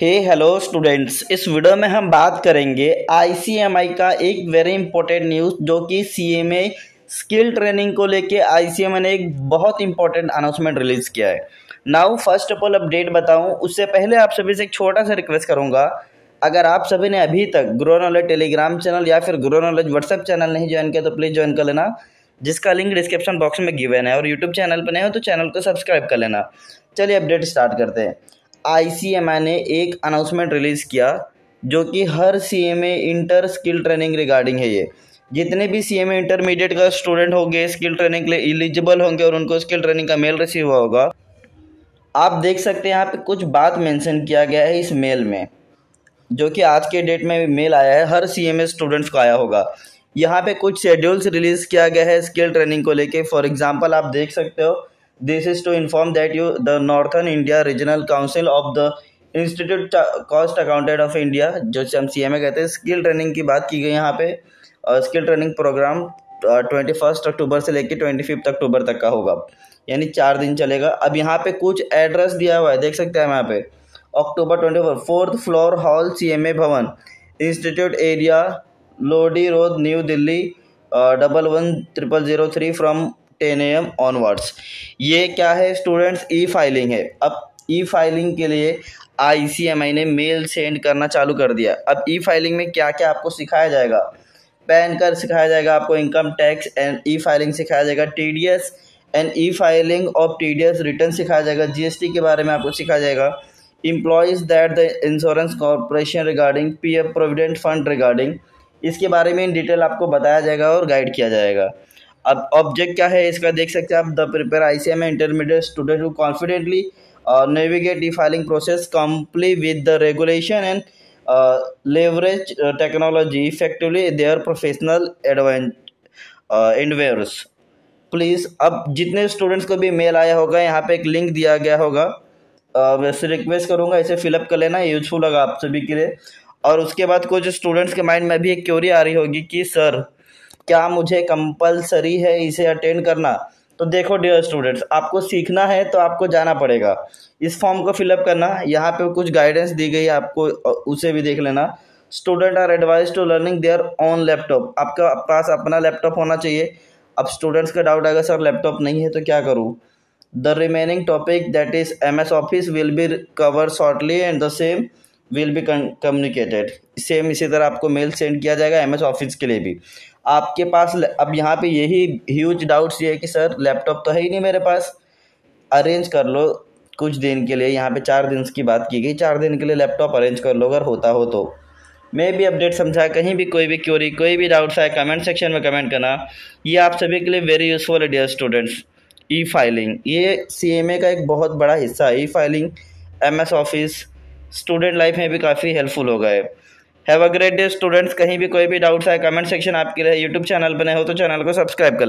हे hello students इस video में हम बात करेंगे आईसीएमआई का एक वेरी इंपॉर्टेंट न्यूज़ जो कि सीएमए स्किल ट्रेनिंग को लेके आईसीएमआई ने एक बहुत इंपॉर्टेंट अनाउंसमेंट रिलीज़ किया है। Now first of all update बताऊँ। उससे पहले आप सभी से एक छोटा सा रिक्वेस्ट करूँगा। अगर आप सभी ने अभी तक ग्रो नॉलेज टेलीग्राम चैनल या फिर ग्रो नॉलेज व्हाट्सएप चैनल नहीं ज्वाइन किया तो प्लीज़ ज्वाइन कर लेना, जिसका लिंक डिस्क्रिप्शन बॉक्स में गिवन है। और यूट्यूब चैनल पर नहीं हो तो चैनल को सब्सक्राइब कर लेना। चलिए अपडेट स्टार्ट करते हैं। आईसीएमआई ने एक अनाउंसमेंट रिलीज़ किया, जो कि हर CMA inter skill training regarding है ये। जितने भी सीएमए इंटरमीडिएट का स्टूडेंट होंगे स्किल ट्रेनिंग के लिए एलिजिबल होंगे और उनको स्किल ट्रेनिंग का मेल रिसीव हुआ होगा, आप देख सकते हैं यहाँ पे कुछ बात मेंशन किया गया है इस मेल में, जो कि आज के डेट में भी मेल आया है। हर सी एम ए स्टूडेंट्स को आया होगा। यहाँ पे कुछ शेड्यूल्स रिलीज़ किया गया है स्किल ट्रेनिंग को लेके। फॉर एग्जांपल आप देख सकते हो This is to inform that you, the Northern India Regional Council of the institute cost accountant of India जो हम सी एम ए कहते हैं स्किल ट्रेनिंग की बात की गई यहाँ पे। Skill training program twenty first October से लेकर ट्वेंटी फिफ्थ अक्टूबर तक का होगा। यानी चार दिन चलेगा। अब यहाँ पे कुछ एड्रेस दिया हुआ है, देख सकते हैं हम यहाँ पे। October twenty four fourth floor hall C M A Bhawan institute area Lodi road New Delhi double one triple zero three from ten AM onwards ये क्या है स्टूडेंट्स ई फाइलिंग है। अब ई फाइलिंग के लिए आई ने मेल सेंड करना चालू कर दिया। अब ई फाइलिंग में क्या क्या आपको सिखाया जाएगा? पैन कार्ड सिखाया जाएगा आपको income tax and e filing सिखाया जाएगा। T D S and e filing of T D S return सिखाया जाएगा। जी एस टी के बारे में आपको सिखाया जाएगा। Employees that the insurance corporation regarding P F provident fund regarding इसके बारे में इन डिटेल आपको बताया जाएगा और गाइड किया जाएगा। अब ऑब्जेक्ट क्या है इसका देख सकते हैं आप the prepare I C M intermediate student who confidently navigate e filing process comply with the regulation and leverage technology effectively their professional advance please अब जितने स्टूडेंट्स को भी मेल आया होगा यहाँ पे एक लिंक दिया गया होगा uh, वैसे रिक्वेस्ट करूँगा इसे फिलअप कर लेना यूजफुल होगा आप सभी के लिए। और उसके बाद कुछ स्टूडेंट्स के माइंड में भी एक क्योरी आ रही होगी कि सर क्या मुझे कंपलसरी है इसे अटेंड करना? तो देखो डियर स्टूडेंट्स आपको सीखना है तो आपको जाना पड़ेगा। इस फॉर्म को फिलअप करना। यहाँ पे कुछ गाइडेंस दी गई है आपको उसे भी देख लेना। Student are advise to learning their on laptop आपका पास अपना लैपटॉप होना चाहिए। अब स्टूडेंट्स का डाउट आएगा सर लैपटॉप नहीं है तो क्या करूँ? The remaining topic that is M S office will be cover shortly and the same will be communicated same इसी तरह आपको मेल सेंड किया जाएगा एम एस ऑफ़िस के लिए भी। आपके पास अब यहाँ पे यही ह्यूज डाउट्स ये है कि सर लैपटॉप तो है ही नहीं मेरे पास। अरेंज कर लो कुछ दिन के लिए, यहाँ पे चार दिन की बात की गई। चार दिन के लिए लैपटॉप अरेंज कर लो अगर होता हो तो। मैं भी अपडेट समझा, कहीं भी कोई भी क्योरी कोई भी डाउट्स आए कमेंट सेक्शन में कमेंट करना। ये आप सभी के लिए वेरी यूज़फुल है डियर स्टूडेंट्स ई फाइलिंग ये CMA का एक बहुत बड़ा हिस्सा है। E filing M S office student life में भी काफ़ी हेल्पफुल हो गए। Have a great day students कहीं भी कोई भी डाउट्स आए कमेंट सेक्शन आपके लिए यूट्यूब चैनल बने हो तो चैनल को सब्सक्राइब कर